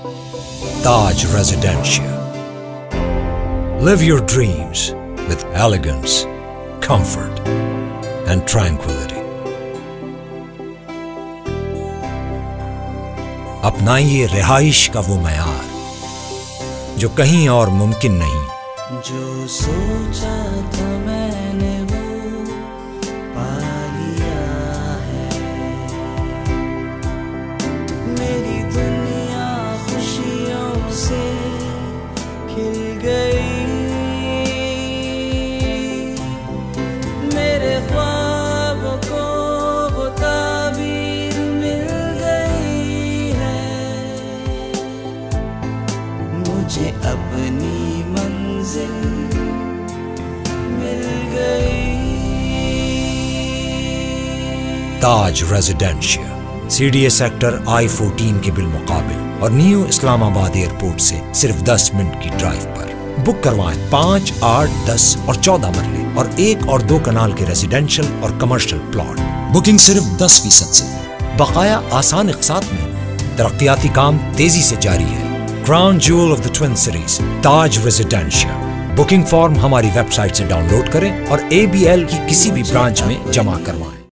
Taj Residential. Live your dreams with elegance, comfort, and tranquility. अपनाइए रिहाइश का वो मैार जो कहीं और मुमकिन नहीं जो सोचा था मैंने मुझे अपनी मंजिल मिल गई। Taj residential CDA sector I fourteen के बिल बिलमुकाबिल और न्यू इस्लामाबाद एयरपोर्ट से सिर्फ़ 10 मिनट की ड्राइव पर। बुक करवाएँ पाँच, आठ, दस और चौदह मरले और एक और दो कनाल के रेजिडेंशियल और कमर्शियल प्लॉट। बुकिंग सिर्फ़ दस फ़ीसद से। बकाया आसान इकसात में। तरक्याती काम तेज़ी से जारी है। Crown jewel of the twin series Taj residential booking form हमारी वेबसाइट से डाउनलोड करें और एबीएल की किसी भी ब्रांच में जमा करवाएँ।